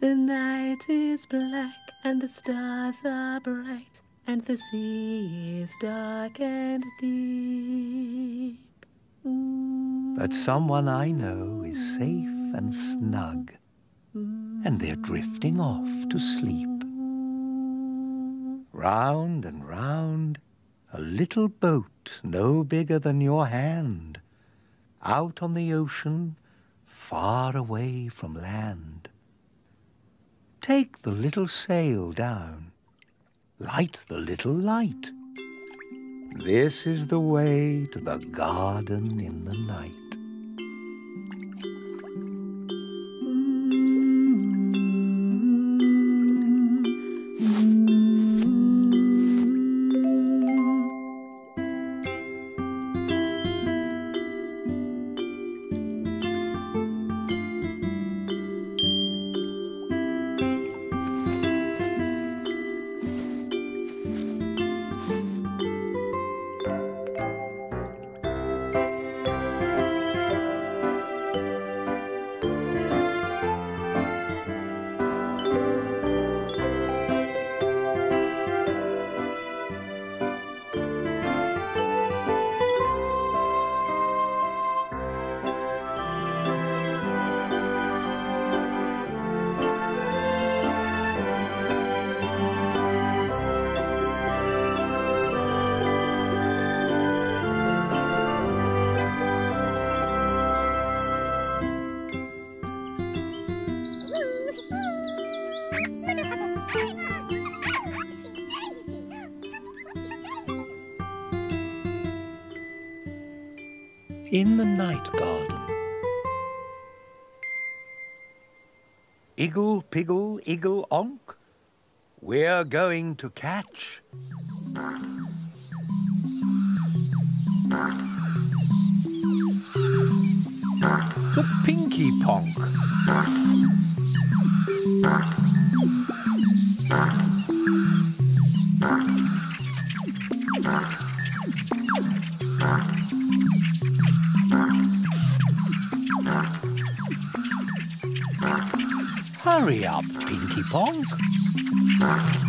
The night is black and the stars are bright, and the sea is dark and deep. But someone I know is safe and snug, and they're drifting off to sleep. Round and round, a little boat no bigger than your hand, out on the ocean, far away from land. Take the little sail down, light the little light. This is the way to the garden in the night. In the night garden. Iggle, piggle, iggle, onk, we're going to catch. The Pinky Ponk. Hurry up, Pinky Ponk.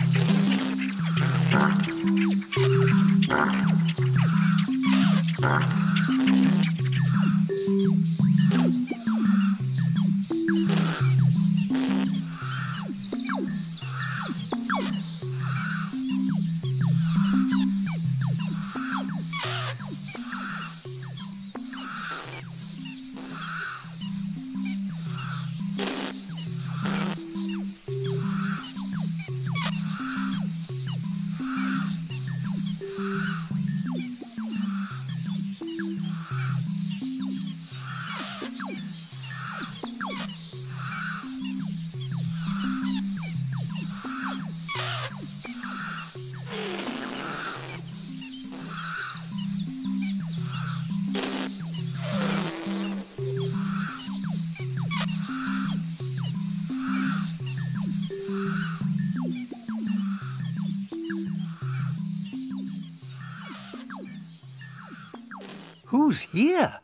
Who's here?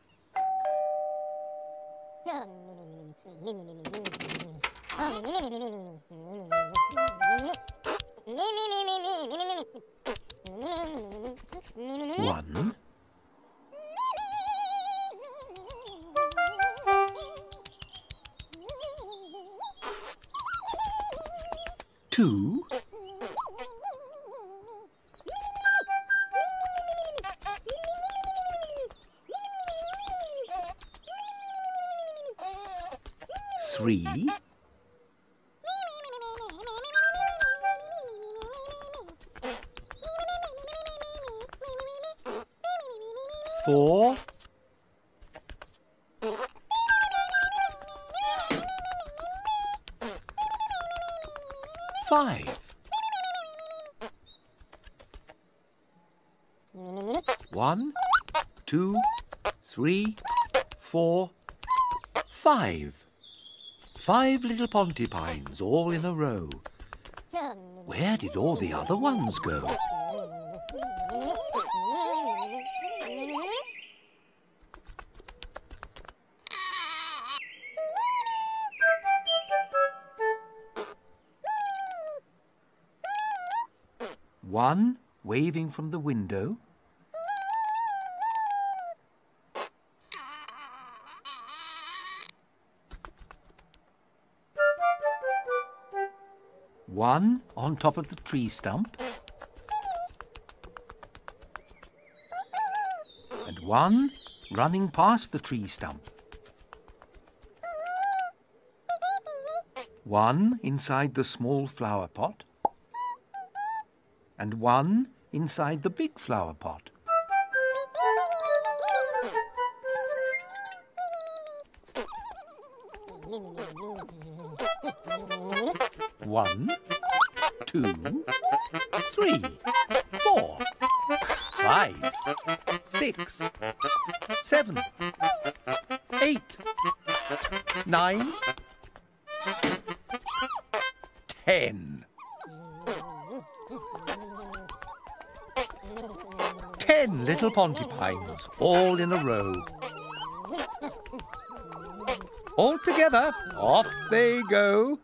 Five. One, two, three, four, five. Five little Pontipines all in a row. Where did all the other ones go? Waving from the window. One on top of the tree stump. And one running past the tree stump. One inside the small flower pot. And one inside the big flower pot. One, two, three, four, five, six, seven, eight, nine, Little all in a row. All together, off they go.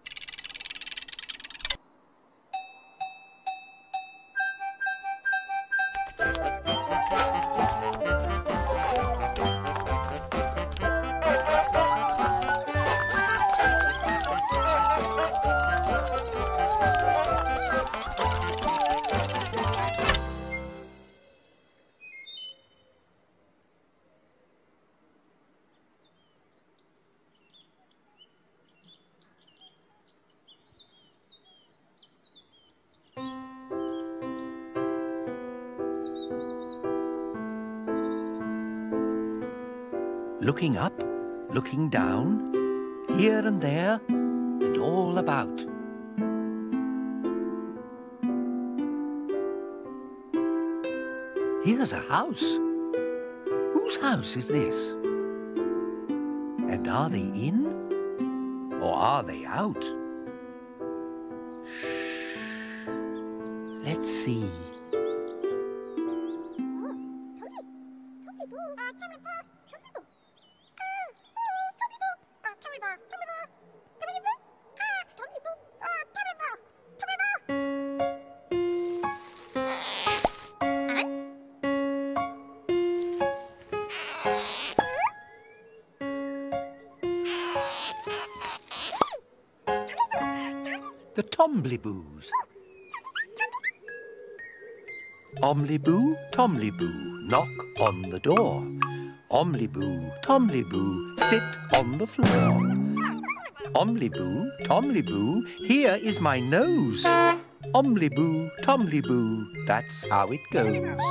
Looking up, looking down, here and there, and all about. Here's a house. Whose house is this? And are they in? Or are they out? Shh. Let's see. Omliboo, Tomliboo, knock on the door. Omliboo, Tomliboo, sit on the floor. Omliboo, Tomliboo, here is my nose. Omliboo, Tomliboo, that's how it goes.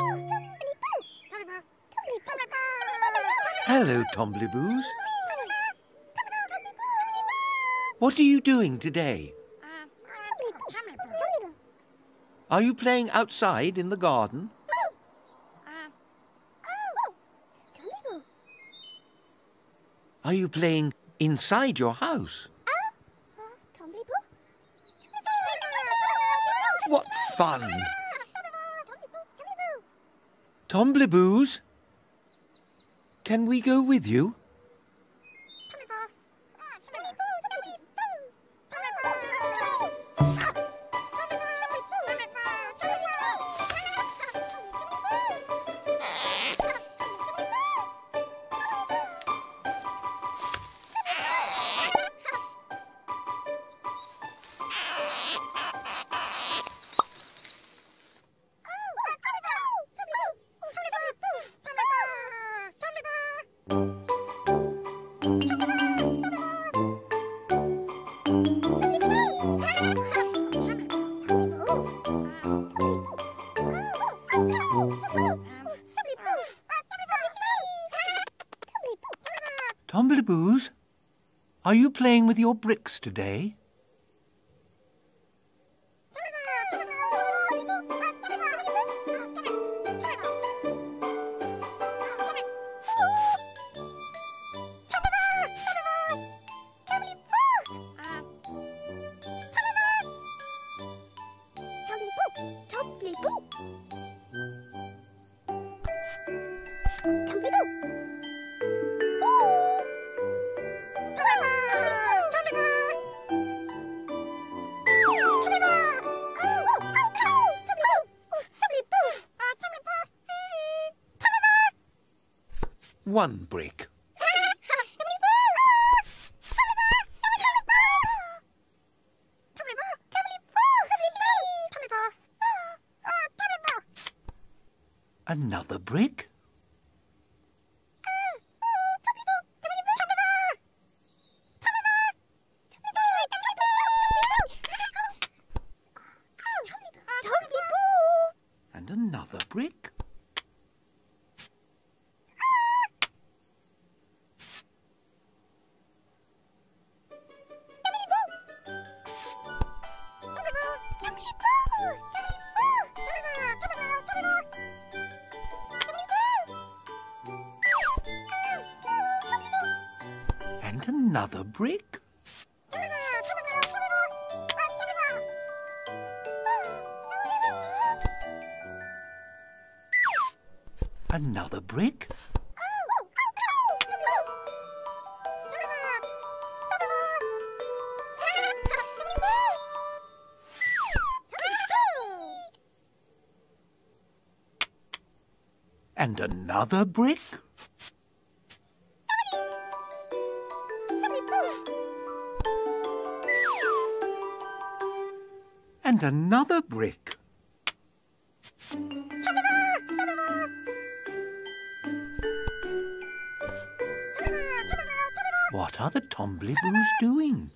Hello, Tombliboos. What are you doing today? Are you playing outside in the garden? Are you playing inside your house? What fun! Tombliboos, can we go with you? Tombliboos, are you playing with your bricks today? One brick. Another brick. Another brick. Another brick. And another brick. Another brick. What are the Tombliboos doing?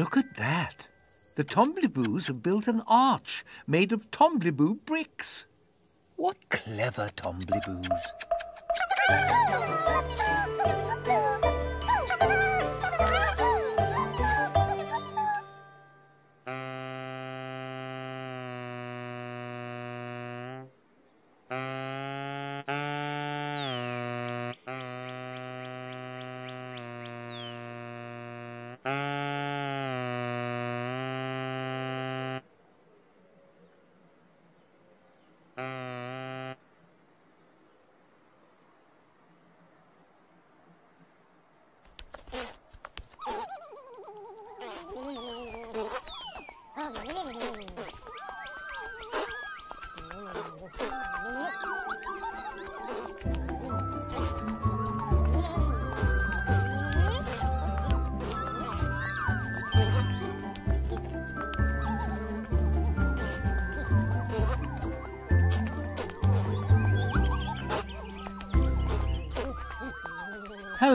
Look at that. The Tombliboos have built an arch made of Tombliboo bricks. What clever Tombliboos.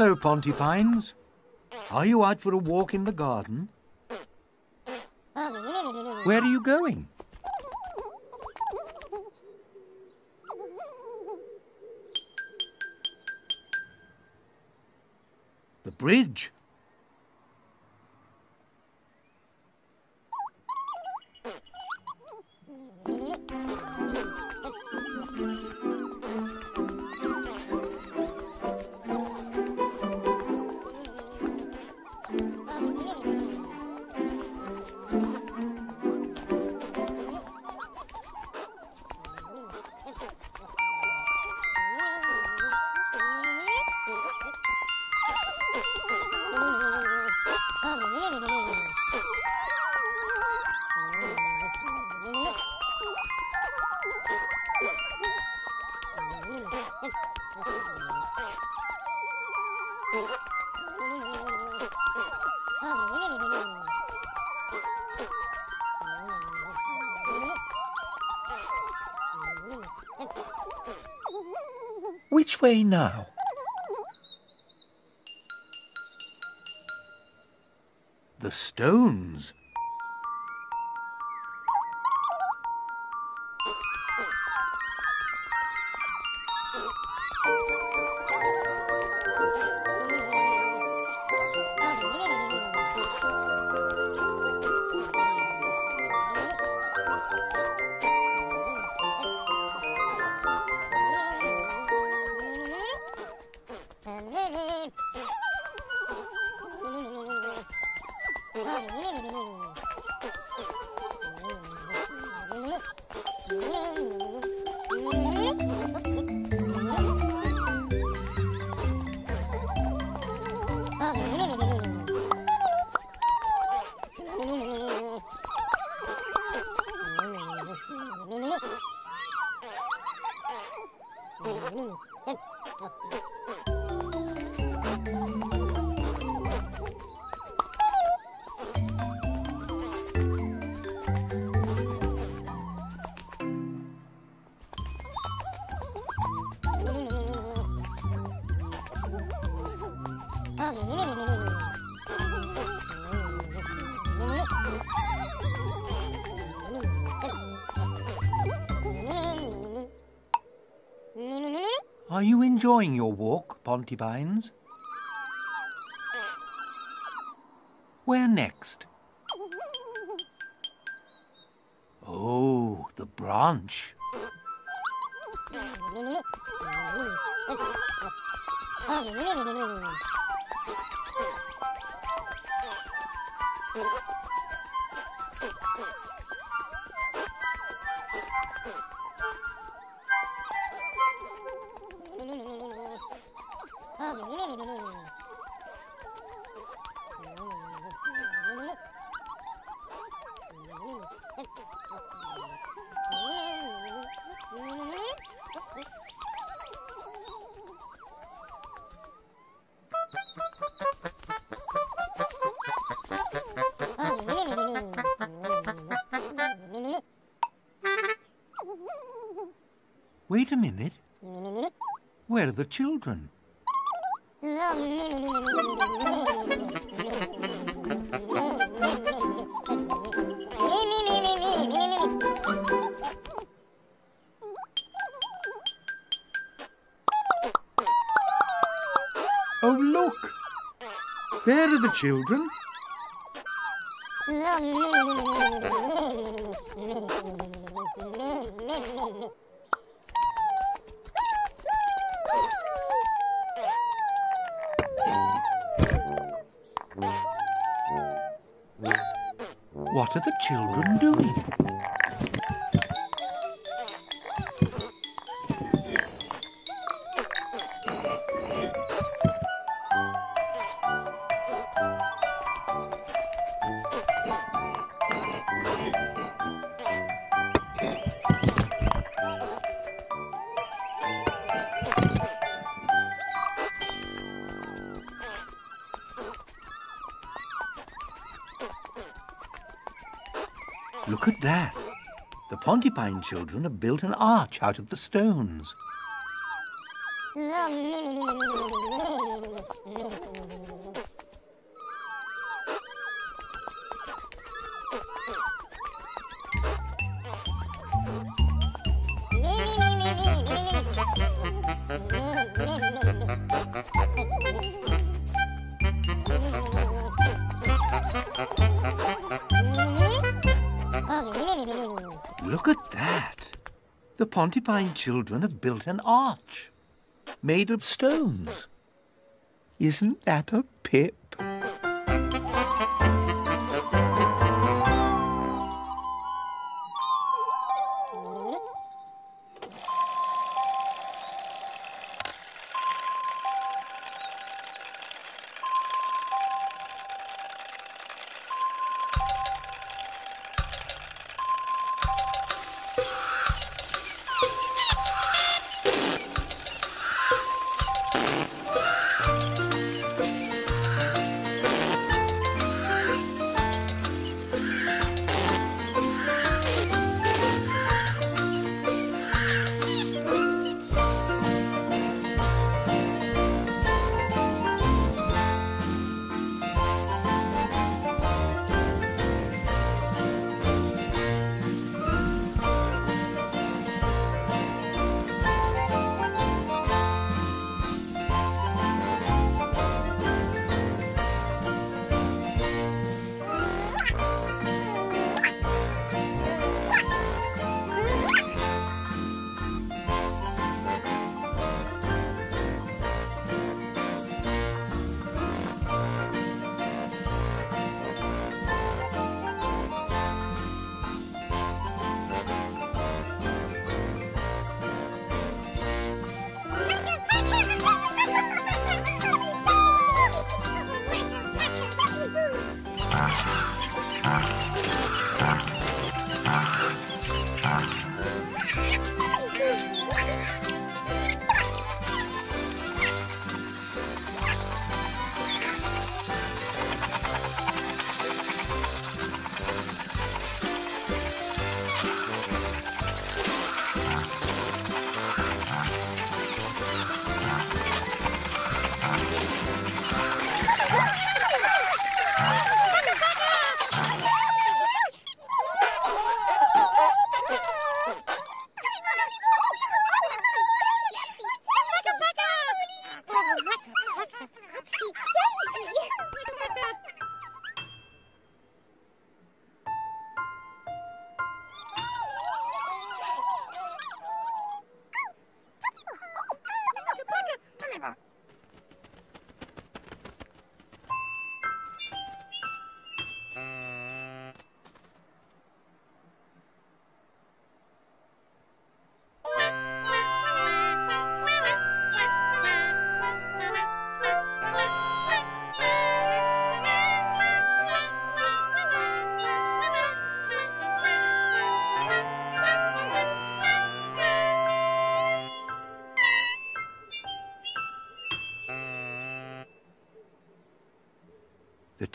Hello, Pontipines. Are you out for a walk in the garden? Where are you going? The bridge. あもうに way now? The stones. Are you enjoying your walk, Pontipines? Where next? Oh, the branch. Wait a minute. Where are the children? Oh, look! There are the children. What are the children doing? The Pontipine children have built an arch out of the stones. Pontipine children have built an arch made of stones. Isn't that a pip?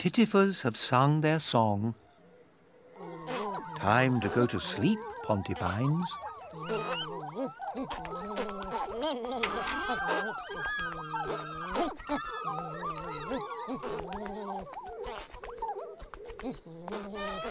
The Tittifers have sung their song. Time to go to sleep, Pontipines.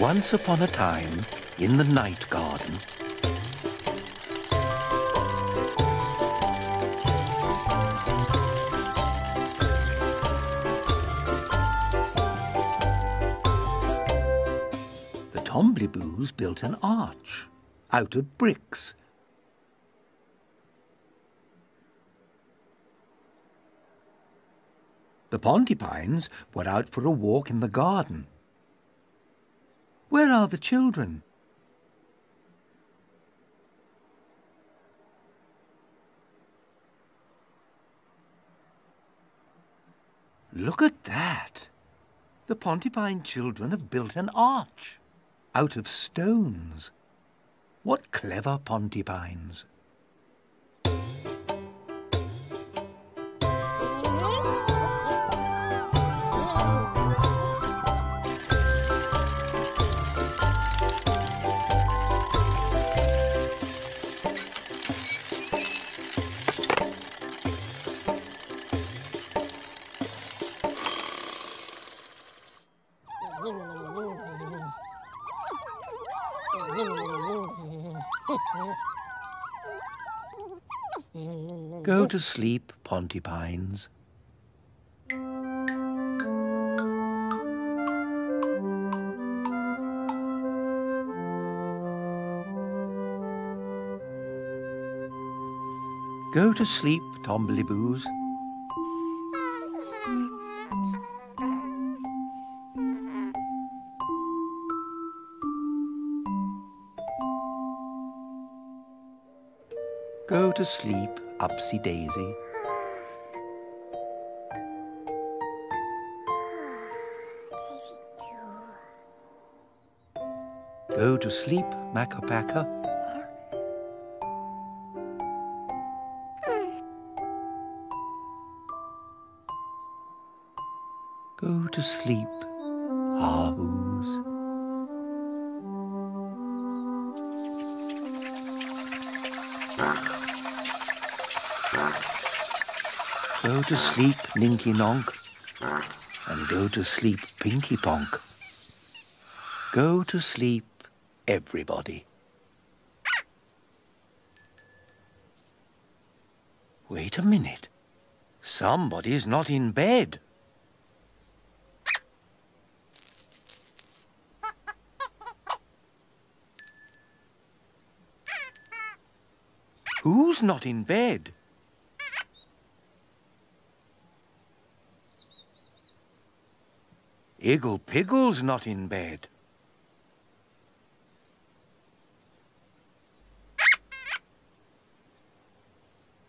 Once upon a time, in the night garden, the Tombliboos built an arch out of bricks. The Pontipines were out for a walk in the garden. Where are the children? Look at that! The Pontipine children have built an arch out of stones. What clever Pontipines! Go to sleep, Pontipines. Go to sleep, Tombliboos. Go to sleep, Upsy Daisy. Go to sleep, Makka Pakka. Go to sleep, Haahoos. Go to sleep, Ninky Nonk. And go to sleep, Pinky Ponk. Go to sleep, everybody. Wait a minute. Somebody's not in bed. Who's not in bed? Iggle Piggle's not in bed.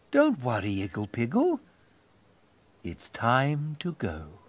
Don't worry, Iggle Piggle. It's time to go.